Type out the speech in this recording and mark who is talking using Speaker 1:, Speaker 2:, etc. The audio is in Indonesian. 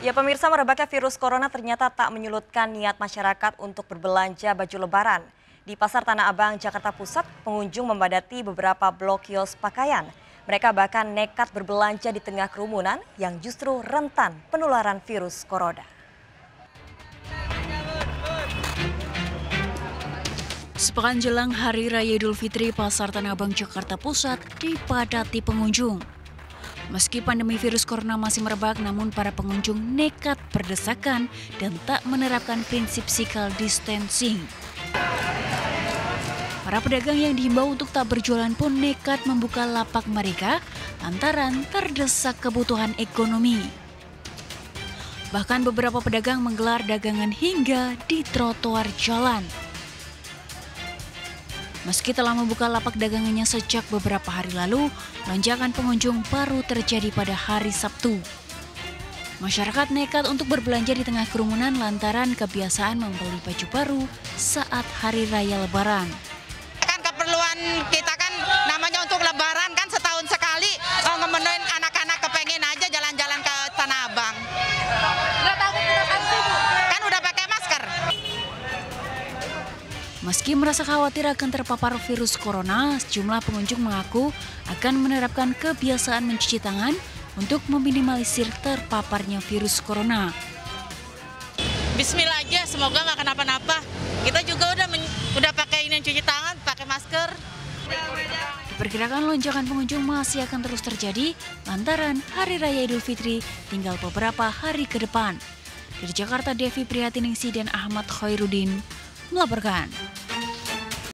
Speaker 1: Ya pemirsa merebaknya virus corona ternyata tak menyulutkan niat masyarakat untuk berbelanja baju lebaran. Di Pasar Tanah Abang, Jakarta Pusat, pengunjung membadati beberapa blok kios pakaian. Mereka bahkan nekat berbelanja di tengah kerumunan yang justru rentan penularan virus corona.
Speaker 2: Sepekan jelang Hari Raya Idul Fitri, Pasar Tanah Abang Jakarta Pusat dipadati pengunjung. Meski pandemi virus corona masih merebak, namun para pengunjung nekat berdesakan dan tak menerapkan prinsip physical distancing. Para pedagang yang dihimbau untuk tak berjualan pun nekat membuka lapak mereka lantaran terdesak kebutuhan ekonomi. Bahkan beberapa pedagang menggelar dagangan hingga di trotoar jalan. Meski telah membuka lapak dagangannya sejak beberapa hari lalu, lonjakan pengunjung baru terjadi pada hari Sabtu. Masyarakat nekat untuk berbelanja di tengah kerumunan lantaran kebiasaan membeli baju baru saat hari raya lebaran.
Speaker 3: Kan keperluan kita
Speaker 2: Meski merasa khawatir akan terpapar virus corona, sejumlah pengunjung mengaku akan menerapkan kebiasaan mencuci tangan untuk meminimalisir terpaparnya virus corona.
Speaker 3: Bismillah aja, semoga nggak kenapa-napa. Kita juga udah men- udah pakai ini cuci tangan, pakai masker.
Speaker 2: Pergerakan lonjakan pengunjung masih akan terus terjadi lantaran Hari Raya Idul Fitri tinggal beberapa hari ke depan. Dari Jakarta, Devi Prihatiningsi dan Ahmad Khairuddin melaporkan.